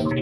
I'm